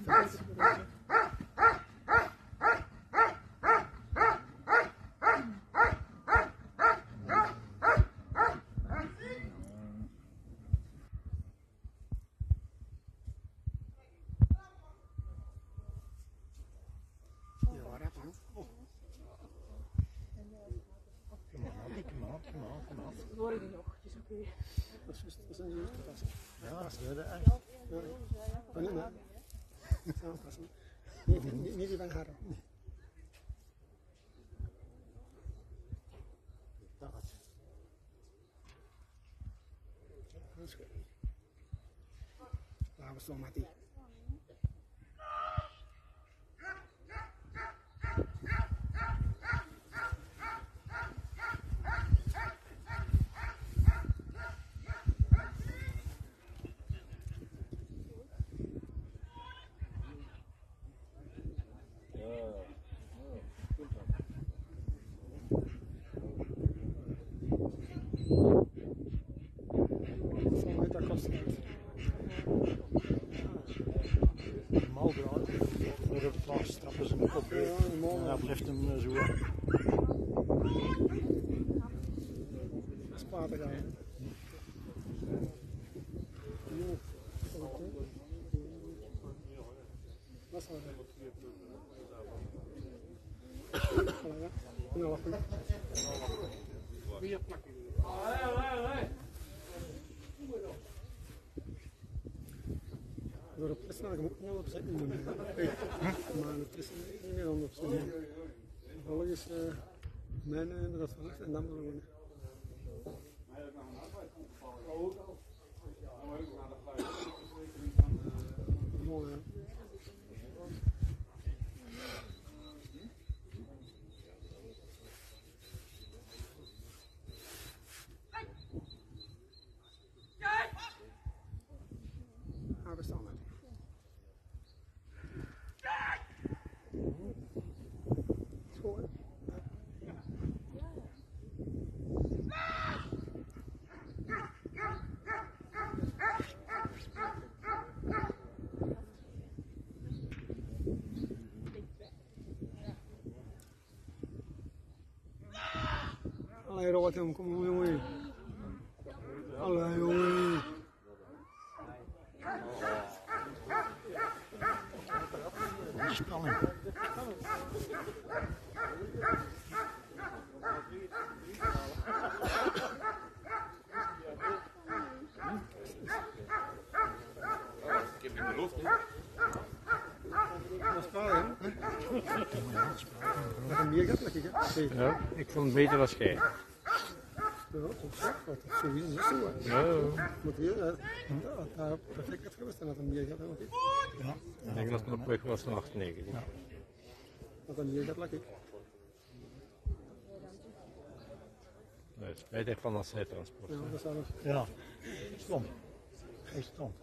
passen. Ja, dat is de echt. Ja, ja. Oh, nee, nee. Samenpassen. Niet, niet, niet, niet die van haar. Nee. Dat. Dat is goed. Laten we zo met die. Zo met dat kost uit. Voor de plaats stappen ze hem op. En dan blijft hem eh, zo. Spaten gaan. Wat is dat? Ja. Plakken. Door op pressen had ik hem ook niet opzet doen. Maar de pressen niet meer dan opzet. Volgens uh, mijn uh, dat van rechts en dan gewoon. Mooi hè. Dat is klaar, hè? Dat een meer gaat, lekker, hè? Zeker. Ja, ik vond het beter als jij. Ja, op zich, wat sowieso is zo. hè. Ja, Moet weer, hè, dat daar perfect had geweest en dat een meer gaat, dan oké. ik denk dat het nog weg was naar 8, 9. Dat een meer gaat, lekker. Nee, spijt echt van dat zijtransport. Ja, dat nog. Ja, stom. Hij stond.